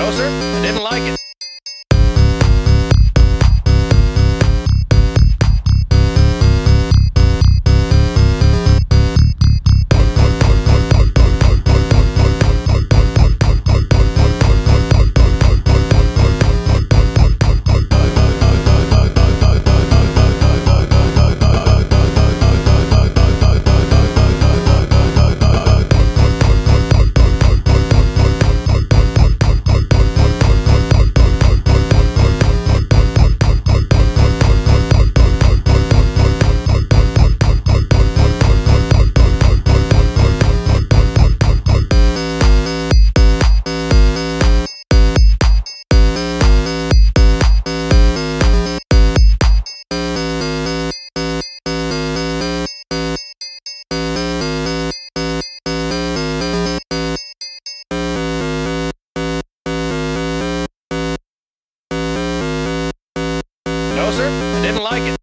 No, sir. I didn't like it. Didn't like it.